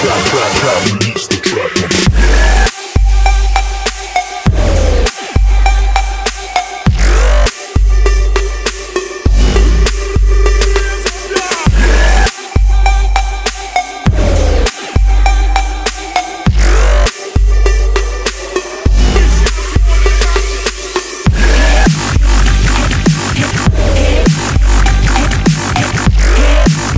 trap, trap, trap,